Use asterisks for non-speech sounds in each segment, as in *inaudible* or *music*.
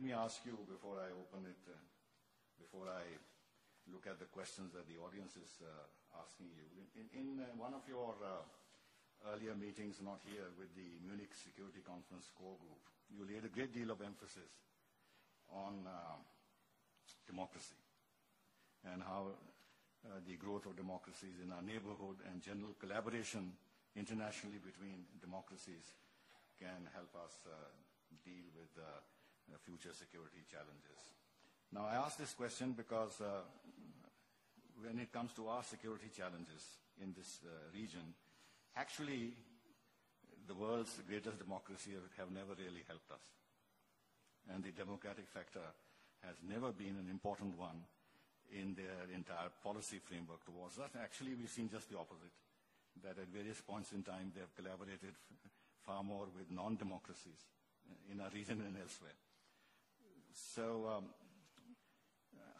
let me ask you before I open it, uh, before I look at the questions that the audience is uh, asking you. In, in uh, one of your uh, earlier meetings, not here, with the Munich Security Conference core group, you laid a great deal of emphasis on uh, democracy and how uh, the growth of democracies in our neighborhood and general collaboration internationally between democracies can help us deal with future security challenges. Now, I ask this question because uh, when it comes to our security challenges in this uh, region, actually, the world's greatest democracy have never really helped us. And the democratic factor has never been an important one in their entire policy framework towards us. Actually, we've seen just the opposite, that at various points in time they have collaborated far more with non-democracies in our region and elsewhere. So um,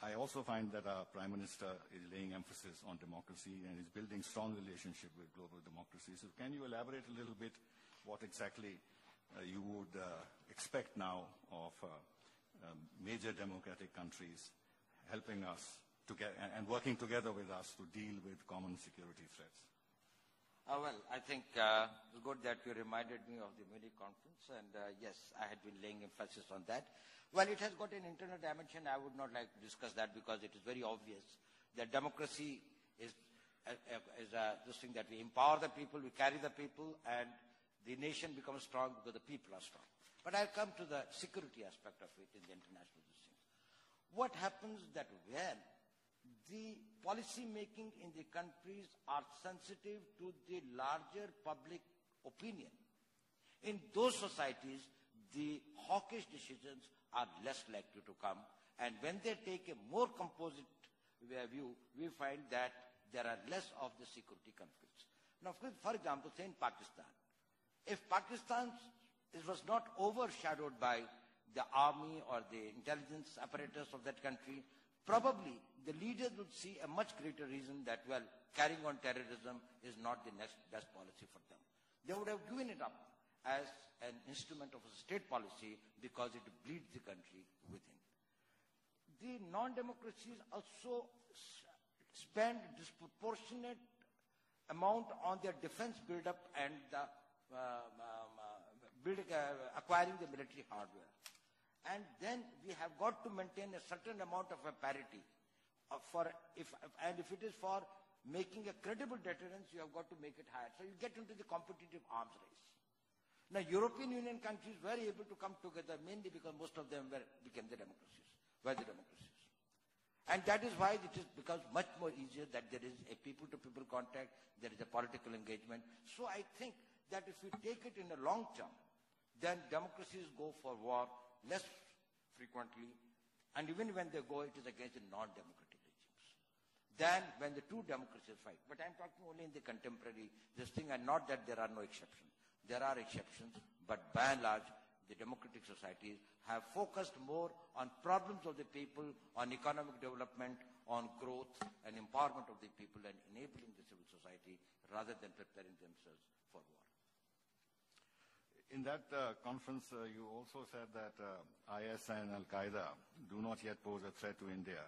I also find that our Prime Minister is laying emphasis on democracy and is building strong relationship with global democracies. So can you elaborate a little bit what exactly uh, you would uh, expect now of uh, um, major democratic countries helping us to get, and working together with us to deal with common security threats? Uh, well, I think uh, good that you reminded me of the Munich conference, and uh, yes, I had been laying emphasis on that. Well, it has got an internal dimension. I would not like to discuss that because it is very obvious that democracy is, uh, uh, is uh, this thing that we empower the people, we carry the people, and the nation becomes strong because the people are strong. But I'll come to the security aspect of it in the international things. What happens that when the policy making in the countries are sensitive to the larger public opinion, in those societies, the hawkish decisions are less likely to come. And when they take a more composite view, we find that there are less of the security conflicts. Now, for example, say in Pakistan, if Pakistan it was not overshadowed by the army or the intelligence apparatus of that country, probably the leaders would see a much greater reason that, well, carrying on terrorism is not the next best policy for them. They would have given it up as an instrument of a state policy because it bleeds the country within. The non-democracies also spend disproportionate amount on their defense build-up and the uh, um, uh, uh, acquiring the military hardware. And then we have got to maintain a certain amount of a parity. Uh, for if, and if it is for making a credible deterrence, you have got to make it higher. So you get into the competitive arms race. Now, European Union countries were able to come together mainly because most of them were, became the democracies, were the democracies. And that is why it is becomes much more easier that there is a people-to-people -people contact, there is a political engagement. So I think that if we take it in the long term, then democracies go for war less frequently, and even when they go, it is against the non-democratic regimes. Than when the two democracies fight. But I'm talking only in the contemporary this thing, and not that there are no exceptions. There are exceptions, but by and large, the democratic societies have focused more on problems of the people, on economic development, on growth and empowerment of the people and enabling the civil society rather than preparing themselves for war. In that uh, conference, uh, you also said that uh, IS and Al-Qaeda do not yet pose a threat to India,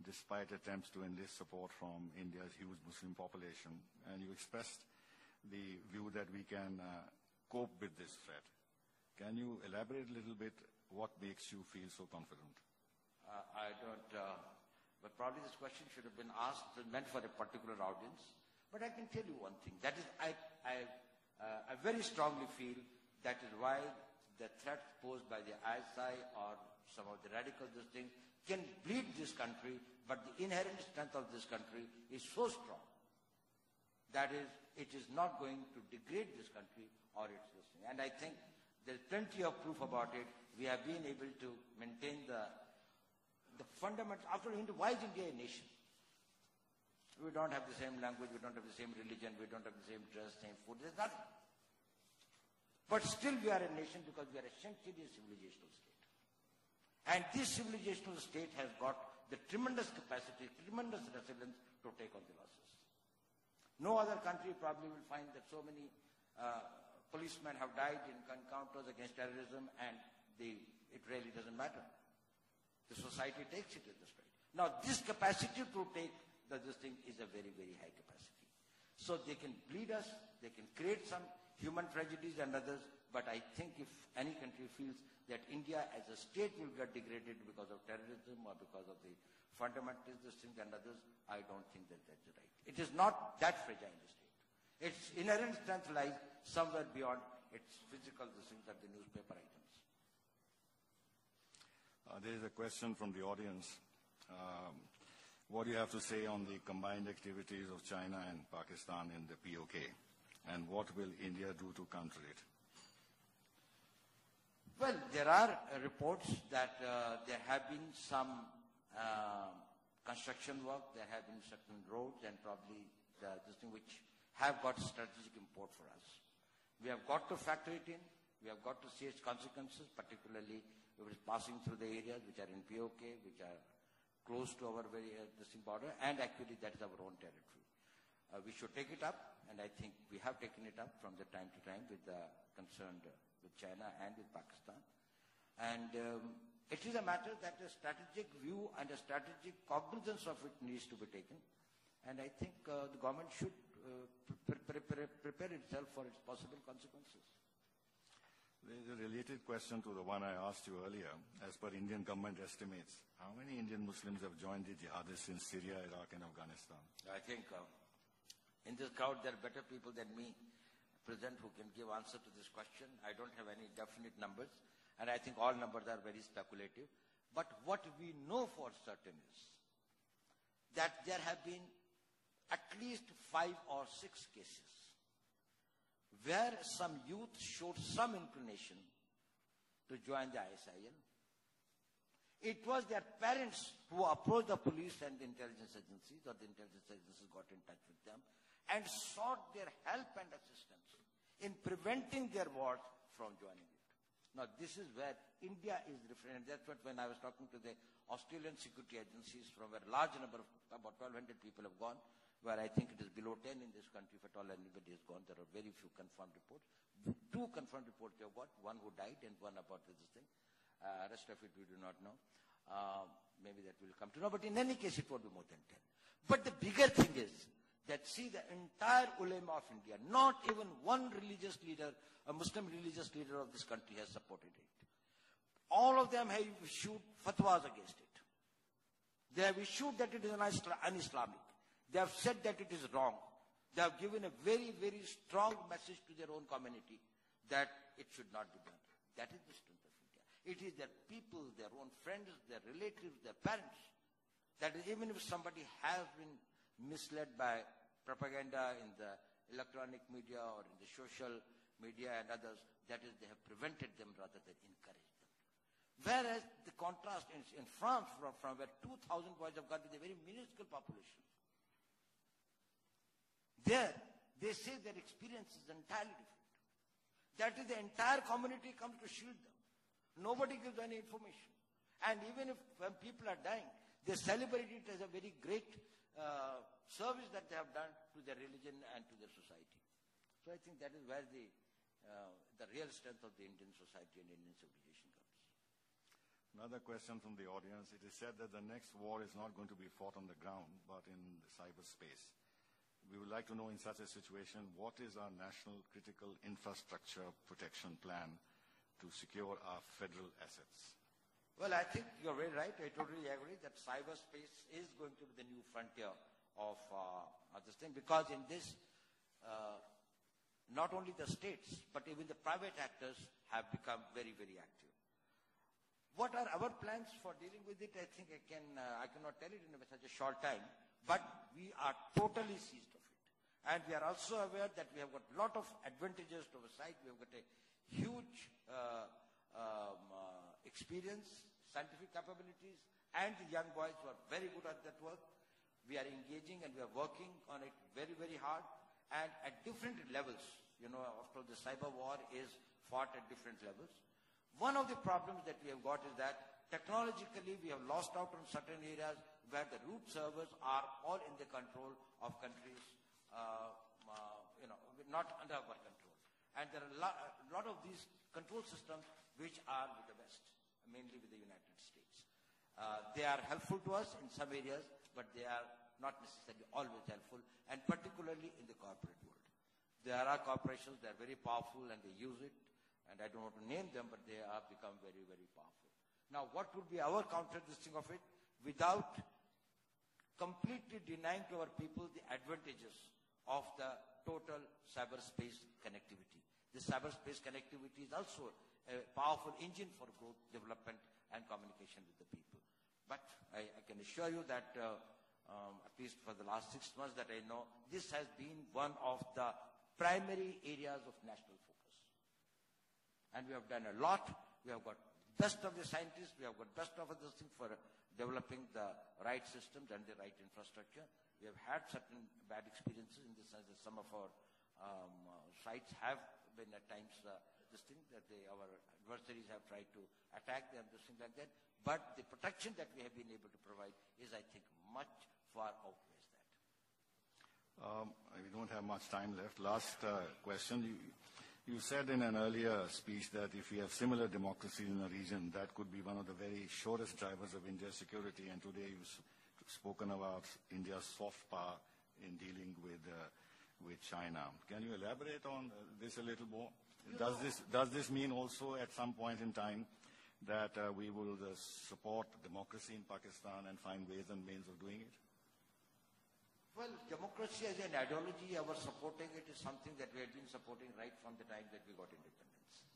despite attempts to enlist support from India's huge Muslim population. And you expressed the view that we can uh, cope with this threat. Can you elaborate a little bit what makes you feel so confident? Uh, I don't, uh, but probably this question should have been asked, meant for a particular audience. But I can tell you one thing. That is, I, I, I very strongly feel that is why the threats posed by the ISI or some of the radical this thing can bleed this country, but the inherent strength of this country is so strong. That is, it is not going to degrade this country or its this thing. And I think there's plenty of proof about it. We have been able to maintain the, the fundamentals. After all, why is India a nation? We don't have the same language, we don't have the same religion, we don't have the same dress, same food. There's nothing. But still we are a nation because we are essentially a civilizational state. And this civilizational state has got the tremendous capacity, tremendous resilience to take on the losses. No other country probably will find that so many uh, policemen have died in encounters against terrorism and it really doesn't matter. The society takes it as a straight. Now, this capacity to take the, this thing is a very, very high capacity. So they can bleed us, they can create some human tragedies and others, but I think if any country feels that India as a state will get degraded because of terrorism or because of the fundamentalist things and others, I don't think that that's right. It is not that fragile a state. Its inherent strength lies somewhere beyond its physical things of the newspaper items. Uh, there is a question from the audience. Um, what do you have to say on the combined activities of China and Pakistan in the POK? And what will India do to counter it? Well, there are uh, reports that uh, there have been some uh, construction work, there have been certain roads and probably the, this thing which have got strategic import for us. We have got to factor it in. We have got to see its consequences, particularly if it is passing through the areas which are in POK, which are close to our very uh, border, and actually that is our own territory. Uh, we should take it up, and I think we have taken it up from the time to time with the concerned with China and with Pakistan. And um, it is a matter that a strategic view and a strategic cognizance of it needs to be taken. And I think uh, the government should uh, pre pre pre prepare itself for its possible consequences. There is a related question to the one I asked you earlier. As per Indian government estimates, how many Indian Muslims have joined the jihadists in Syria, Iraq, and Afghanistan? I think uh, in this crowd there are better people than me present who can give answer to this question. I don't have any definite numbers, and I think all numbers are very speculative. But what we know for certain is that there have been at least five or six cases where some youth showed some inclination to join the ISIL. It was their parents who approached the police and the intelligence agencies, or the intelligence agencies got in touch with them, and sought their help and assistance in preventing their wars from joining it. Now, this is where India is different. And that's what when I was talking to the Australian security agencies from where a large number of about 1,200 people have gone, where I think it is below 10 in this country, if at all anybody has gone. There are very few confirmed reports. Two confirmed reports they have got, one who died and one about this thing. Uh, rest of it we do not know. Uh, maybe that will come to know. But in any case, it would be more than 10. But the bigger thing is that see the entire ulema of India, not even one religious leader, a Muslim religious leader of this country has supported it. All of them have issued fatwas against it. They have issued that it is an un-Islamic. They have said that it is wrong. They have given a very, very strong message to their own community that it should not be done. That is the strength of India. It is their people, their own friends, their relatives, their parents. That even if somebody has been misled by propaganda in the electronic media or in the social media and others, that is, they have prevented them rather than encouraged them. Whereas the contrast in, in France, from, from where 2,000 boys have gone with a very minuscule population, there they say their experience is entirely different. That is, the entire community comes to shield them. Nobody gives any information. And even if when people are dying, they celebrate it as a very great uh, service that they have done to their religion and to their society. So I think that is where the, uh, the real strength of the Indian society and Indian civilization comes. Another question from the audience. It is said that the next war is not going to be fought on the ground, but in cyberspace. We would like to know in such a situation, what is our national critical infrastructure protection plan to secure our federal assets? Well, I think you're very right. I totally agree that cyberspace is going to be the new frontier of, uh, this thing because in this, uh, not only the states, but even the private actors have become very, very active. What are our plans for dealing with it? I think I can, uh, I cannot tell it in such a short time, but we are totally seized of it. And we are also aware that we have got a lot of advantages to our side. We have got a huge uh, um, uh, experience, scientific capabilities, and the young boys who are very good at that work. We are engaging and we are working on it very, very hard and at different levels. You know, after the cyber war is fought at different levels. One of the problems that we have got is that technologically we have lost out on certain areas where the root servers are all in the control of countries, uh, uh, you know, not under our control. And there are a lot, a lot of these control systems which are with the West. mainly with the United States. Uh, they are helpful to us in some areas, but they are not necessarily always helpful, and particularly in the corporate world. There are corporations that are very powerful and they use it, and I don't want to name them, but they have become very, very powerful. Now, what would be our counter this of it? Without completely denying to our people the advantages of the total cyberspace connectivity. The cyberspace connectivity is also a powerful engine for growth, development, and communication with the people. But I, I can assure you that, uh, um, at least for the last six months that I know, this has been one of the primary areas of national focus. And we have done a lot. We have got best of the scientists, we have got best of this thing for developing the right systems and the right infrastructure. We have had certain bad experiences in the sense that some of our um, uh, sites have been at times uh, this thing that they, our adversaries have tried to attack them, this thing like that. But the protection that we have been able to provide is, I think, much far outweighs that. Um, we don't have much time left. Last uh, question. You, you said in an earlier speech that if we have similar democracies in the region, that could be one of the very surest drivers of India's security. And today you've spoken about India's soft power in dealing with, uh, with China. Can you elaborate on this a little more? Does this, does this mean also at some point in time that uh, we will uh, support democracy in Pakistan and find ways and means of doing it? Well, democracy as an ideology, our supporting it is something that we have been supporting right from the time that we got independence.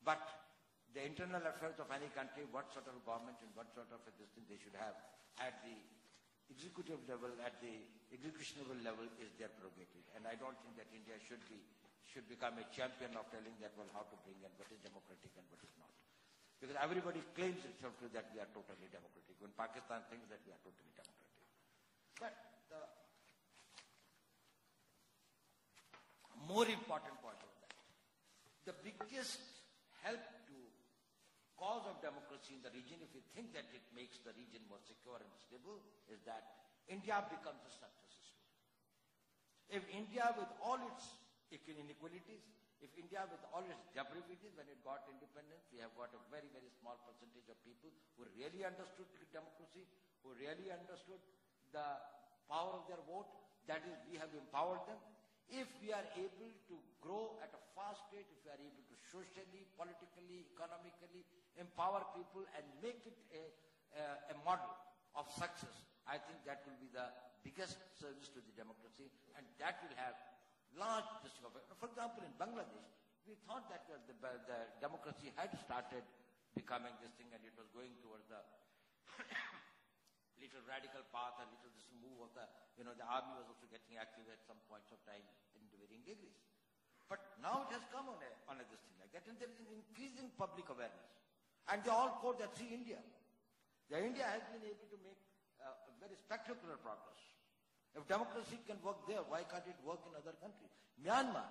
But the internal affairs of any country, what sort of government and what sort of a thing they should have at the executive level, at the executionable level is their prerogative. And I don't think that India should be should become a champion of telling that, well, how to bring and what is democratic and what is not. Because everybody claims itself to that we are totally democratic, when Pakistan thinks that we are totally democratic. But the more important point of that. The biggest help to cause of democracy in the region, if you think that it makes the region more secure and stable, is that India becomes a success story. If India, with all its inequalities, if India, with all its depravities, when it got independence, we have got a very, very small percentage of people who really understood democracy, who really understood the power of their vote. That is, we have empowered them. If we are able to grow at a fast rate, if we are able to socially, politically, economically empower people and make it a, a, a model of success, I think that will be the biggest service to the democracy and that will have large. For example, in Bangladesh, we thought that the, the, democracy had started becoming this thing and it was going towards the *coughs* little radical path, a little this move of the, you know, the army was also getting active at some points of time in varying degrees. But now it has come on a, on a this thing like that, and there is an increasing public awareness. And they all quote that, see India. The India has been able to make uh, very spectacular progress. If democracy can work there, why can't it work in other countries? Myanmar,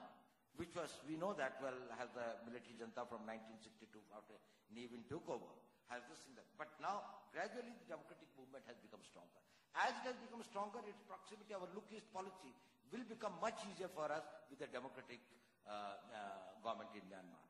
which was, we know that well, has the military junta from 1962 after Ne Win took over has this thing that. But now, gradually, the democratic movement has become stronger. As it has become stronger, its proximity, our look east policy will become much easier for us with the democratic uh, uh, government in Myanmar.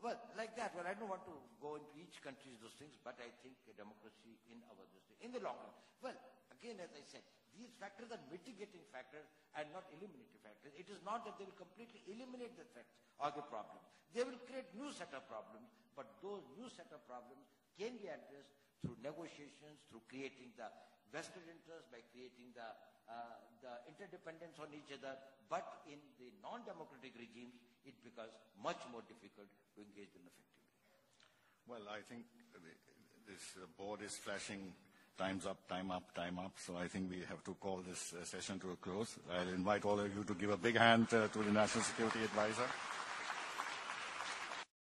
Well, like that. Well, I don't want to go into each country's those things, but I think a democracy in our in the long run. Well, again, as I said, these factors are mitigating factors and not eliminating factors. It is not that they will completely eliminate the threats or the problems. They will create new set of problems but those new set of problems can be addressed through negotiations, through creating the vested interest, by creating the, uh, the interdependence on each other. But in the non-democratic regimes, it becomes much more difficult to engage them effectively. Well, I think this board is flashing time's up, time up, time up. So I think we have to call this uh, session to a close. I'll invite all of you to give a big hand uh, to the National Security Advisor.